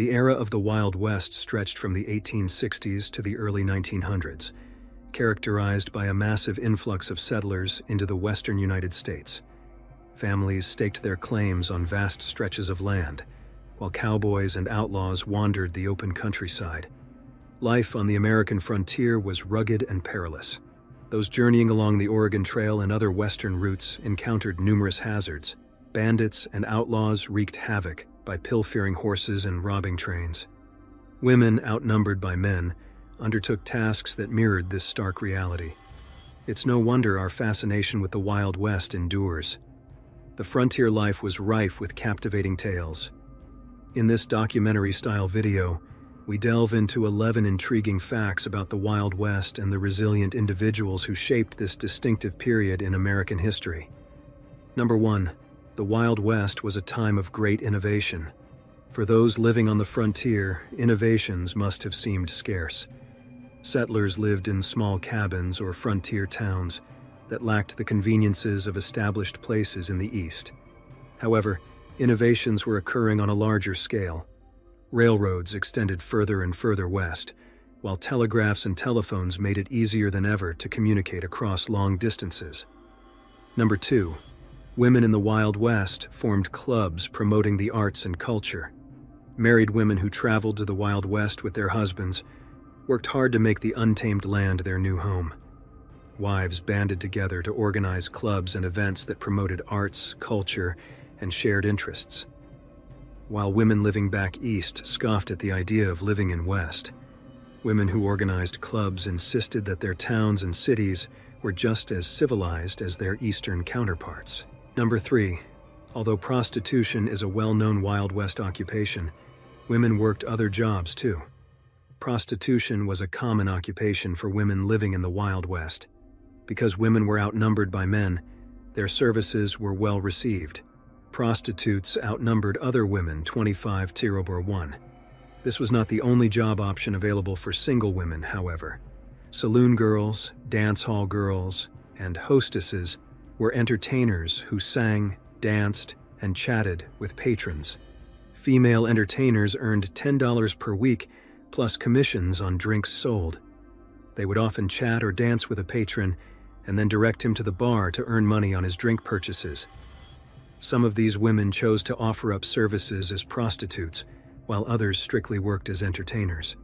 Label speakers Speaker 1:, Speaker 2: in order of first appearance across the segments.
Speaker 1: The era of the Wild West stretched from the 1860s to the early 1900s, characterized by a massive influx of settlers into the western United States. Families staked their claims on vast stretches of land, while cowboys and outlaws wandered the open countryside. Life on the American frontier was rugged and perilous. Those journeying along the Oregon Trail and other western routes encountered numerous hazards. Bandits and outlaws wreaked havoc by pilfering horses and robbing trains. Women, outnumbered by men, undertook tasks that mirrored this stark reality. It's no wonder our fascination with the Wild West endures. The frontier life was rife with captivating tales. In this documentary style video, we delve into 11 intriguing facts about the Wild West and the resilient individuals who shaped this distinctive period in American history. Number 1. The Wild West was a time of great innovation. For those living on the frontier, innovations must have seemed scarce. Settlers lived in small cabins or frontier towns that lacked the conveniences of established places in the East. However, innovations were occurring on a larger scale. Railroads extended further and further west, while telegraphs and telephones made it easier than ever to communicate across long distances. Number two, Women in the Wild West formed clubs promoting the arts and culture. Married women who traveled to the Wild West with their husbands worked hard to make the untamed land their new home. Wives banded together to organize clubs and events that promoted arts, culture, and shared interests. While women living back east scoffed at the idea of living in West, women who organized clubs insisted that their towns and cities were just as civilized as their eastern counterparts. Number three, although prostitution is a well known Wild West occupation, women worked other jobs too. Prostitution was a common occupation for women living in the Wild West. Because women were outnumbered by men, their services were well received. Prostitutes outnumbered other women 25 to 1. This was not the only job option available for single women, however. Saloon girls, dance hall girls, and hostesses were entertainers who sang, danced, and chatted with patrons. Female entertainers earned $10 per week plus commissions on drinks sold. They would often chat or dance with a patron and then direct him to the bar to earn money on his drink purchases. Some of these women chose to offer up services as prostitutes, while others strictly worked as entertainers.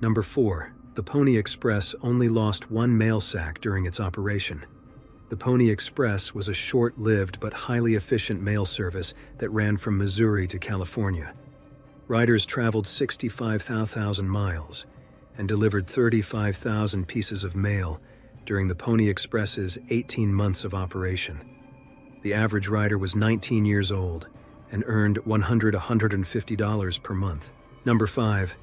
Speaker 1: Number 4. The Pony Express only lost one mail sack during its operation. The Pony Express was a short lived but highly efficient mail service that ran from Missouri to California. Riders traveled 65,000 miles and delivered 35,000 pieces of mail during the Pony Express's 18 months of operation. The average rider was 19 years old and earned $100 $150 per month. Number 5.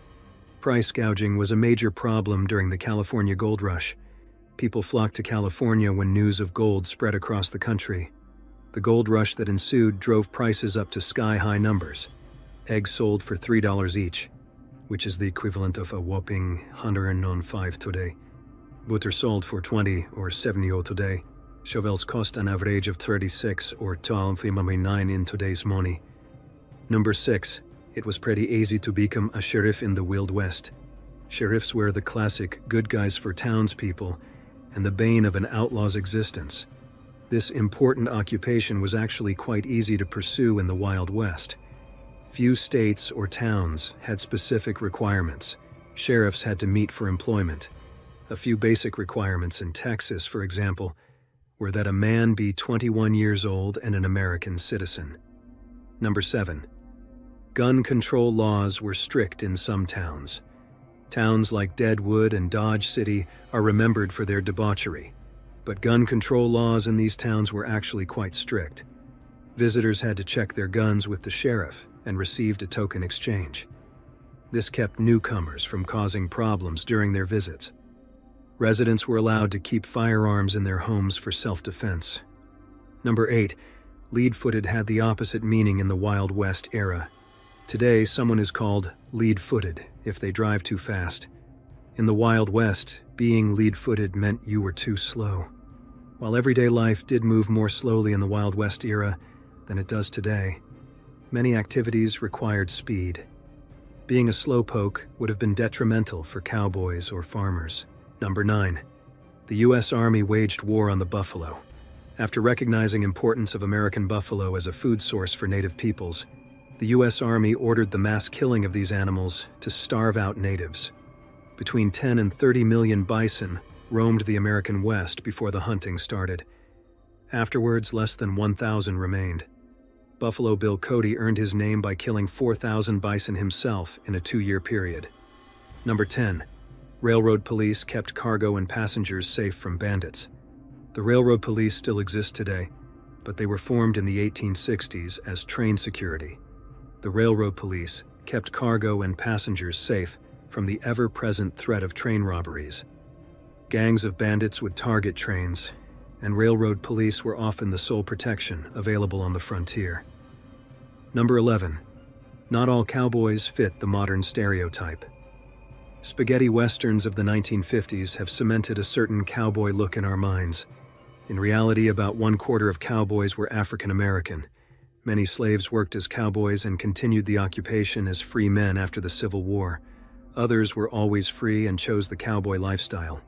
Speaker 1: Price gouging was a major problem during the California gold rush. People flocked to California when news of gold spread across the country. The gold rush that ensued drove prices up to sky high numbers. Eggs sold for $3 each, which is the equivalent of a whopping 105 today. Butter sold for 20 or 70 today. Shovels cost an average of 36 or 12.9 in today's money. Number 6. It was pretty easy to become a sheriff in the Wild West. Sheriffs were the classic good guys for townspeople and the bane of an outlaw's existence. This important occupation was actually quite easy to pursue in the Wild West. Few states or towns had specific requirements. Sheriffs had to meet for employment. A few basic requirements in Texas, for example, were that a man be 21 years old and an American citizen. Number 7. Gun control laws were strict in some towns. Towns like Deadwood and Dodge City are remembered for their debauchery, but gun control laws in these towns were actually quite strict. Visitors had to check their guns with the sheriff and received a token exchange. This kept newcomers from causing problems during their visits. Residents were allowed to keep firearms in their homes for self defense. Number 8. Lead footed had the opposite meaning in the Wild West era. Today, someone is called lead footed if they drive too fast. In the Wild West, being lead footed meant you were too slow. While everyday life did move more slowly in the Wild West era than it does today, many activities required speed. Being a slowpoke would have been detrimental for cowboys or farmers. Number 9. The U.S. Army waged war on the buffalo. After recognizing importance of American buffalo as a food source for native peoples, the U.S. Army ordered the mass killing of these animals to starve out natives. Between 10 and 30 million bison roamed the American West before the hunting started. Afterwards, less than 1,000 remained. Buffalo Bill Cody earned his name by killing 4,000 bison himself in a two year period. Number 10. Railroad police kept cargo and passengers safe from bandits. The railroad police still exist today, but they were formed in the 1860s as train security. The railroad police kept cargo and passengers safe from the ever present threat of train robberies. Gangs of bandits would target trains, and railroad police were often the sole protection available on the frontier. Number 11. Not all cowboys fit the modern stereotype. Spaghetti westerns of the 1950s have cemented a certain cowboy look in our minds. In reality, about one quarter of cowboys were African American. Many slaves worked as cowboys and continued the occupation as free men after the Civil War. Others were always free and chose the cowboy lifestyle.